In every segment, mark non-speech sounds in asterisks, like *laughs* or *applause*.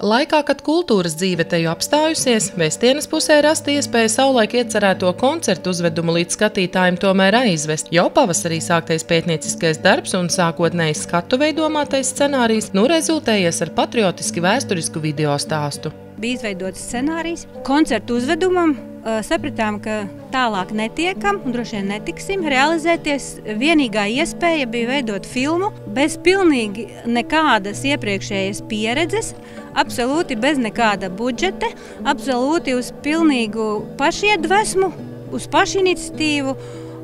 Laikā, kad kultūras dzīve te jau apstājusies, Vēstienas pusē rasta iespēja savulaik iecerēto koncertu uzvedumu līdz skatītājiem tomēr aizvest. Jau pavasarī sāktais pētnieciskais darbs un sākotnējs skatu veidomātais scenārijs nu rezultējies ar patriotiski vēsturisku video stāstu. Bija izveidots scenārijs koncertu uzvedumam, sapratām, ka tālāk netiekam un droši vien netiksim realizēties. Vienīgā iespēja bija veidot filmu bez pilnīgi nekādas iepriekšējas pieredzes, absolūti bez nekāda budžeta, absolūti uz pilnīgu pašiedvesmu, uz pašiniciatīvu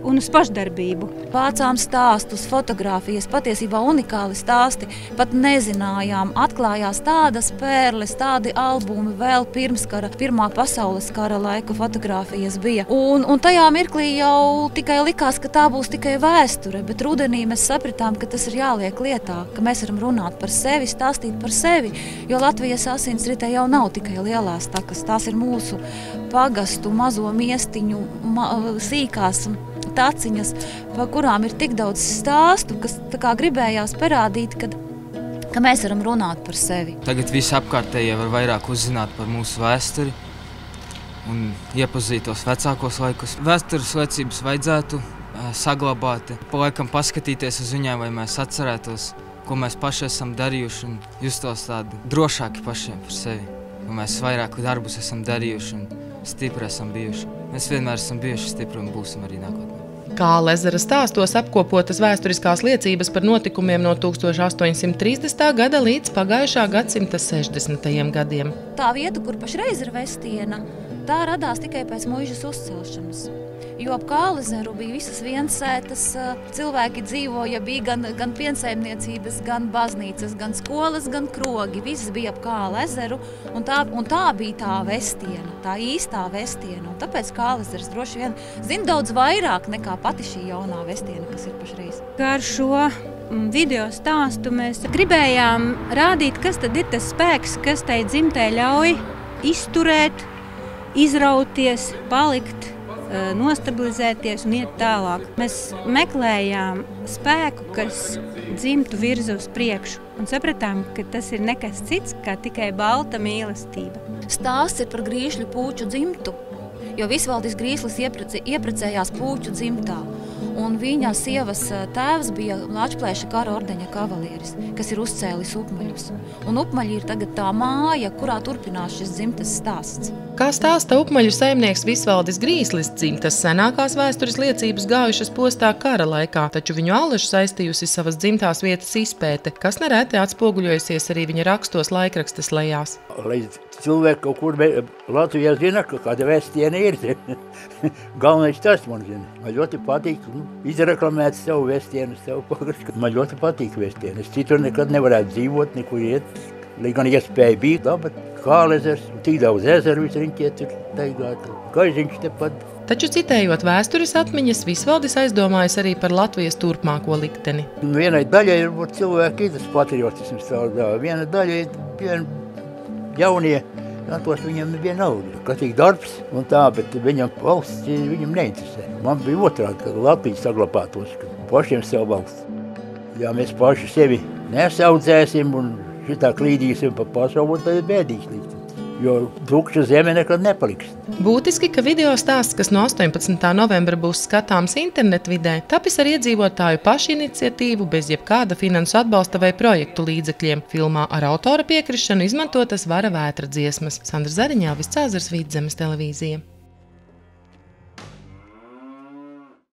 un uz pašdarbību. Vācām stāstus, fotografijas, patiesībā unikāli stāsti. Pat nezinājām, atklājās tādas pērles, tādi albumi vēl pirms kara, Pirmā pasaules kara laika fotografijas bija. Un, un tajā mirklī jau tikai likās, ka tā būs tikai vēsture, bet rudenī mēs sapratām, ka tas ir jāliek lietā, ka mēs varam runāt par sevi, stāstīt par sevi, jo Latvijas asinsritē jau nav tikai lielās takas, tās ir mūsu pagastu, mazo miestiņu, ma sīkās taciņas, par kurām ir tik daudz stāstu, kas gribējās parādīt, kad, ka mēs varam runāt par sevi. Tagad visi apkārtējie var vairāk uzzināt par mūsu vēsturi un iepazīt tos vecākos laikus. Vēstures liecības vajadzētu uh, saglabāt, pa laikam paskatīties uz viņiem, vai mēs atcerētos, ko mēs paši esam darījuši un justos tādi drošāki pašiem par sevi. Un mēs vairāk darbus esam darījuši un stipri esam bijuši. Mēs vienmēr esam bijuši stipri un būsim arī nākotnē. Kā Lezera stāstos apkopotas vēsturiskās liecības par notikumiem no 1830. gada līdz pagājušā gadsimta 60. gadiem. Tā vieta, kur pašreiz ir Vestiena, tā radās tikai pēc mūžas uzcelšanas. Jo ap Kālezeru bija visas viensētas, cilvēki dzīvoja, bija gan, gan piensaimniecības, gan baznīcas, gan skolas, gan krogi. Viss bija ap Kālezeru, un tā, un tā bija tā vestiena, tā īstā vestiena. Un tāpēc Kālezers droši vien zina daudz vairāk nekā pati šī jaunā vestiena, kas ir pašreiz. Ar šo mm, video stāstu mēs gribējām rādīt, kas tad ir tas spēks, kas tai dzimtē ļauj izturēt, izrauties, palikt nostabilizēties un iet tālāk. Mēs meklējām spēku, kas dzimtu virza uz priekšu, un sapratām, ka tas ir nekas cits kā tikai balta mīlestība. Stāsts ir par grīšļu puķu dzimtu, jo Visvaldis Grīslis ieprecējās puķu dzimtā. Un viņa sievas tēvs bija Latvijas kara ordeņa kavalieris, kas ir uzcēlis upmaļus. Un upmaļi ir tagad tā māja, kurā turpinās šis dzimtes stāsts. Kā stāsta upmaļu saimnieks Visvaldis Grīslis, dzimtas senākās vēstures liecības gājušas postā kara laikā, taču viņu allažu saistījusi savas dzimtās vietas izpēte, kas nereti atspoguļojusies arī viņa rakstos laikrakstas lejās. Lai cilvēki kaut kur Latvijā zina, ka kāda vēstiena ir, *laughs* galvenais tas man zina. Man ļoti patīk nu, izreklamēt savu vēstienu, savu pagastu. Man ļoti patīk vēstienu. Es citur nekad nevarētu dzīvot, nekur iet, Lai gan iespēja bija laba, kālezers, tik daudz ezeru visriņķie tur teigāt, gaiziņš tepat. Taču citējot vēstures atmiņas, Visvaldis aizdomājas arī par Latvijas turpmāko likteni. Vienai daļai ir cilvēki tas patriotisms tādā, viena daļa ir vien jaunie, tos viņam vienalga, ka tik darbs un tā, bet viņam valsts viņam neinteresē. Man bija otrādi, ka Latvijas saglabātos, ka pašiem sev valsts. Ja mēs paši sevi nesaudzēsim un šitā klīdīsim pa pasauli, tad ir bēdīgs likums. Jo tukša zeme nekad nepaliks. Būtiski, ka video stāsts, kas no 18. novembra būs skatāms internetvidē, tapis ar iedzīvotāju pašiniciatīvu bez jebkāda finansu atbalsta vai projektu līdzekļiem. Filmā ar autora piekrišanu izmantotas vara vētra dziesmas. Sandra Zariņā, Viscāzars Vidzemes televīzija.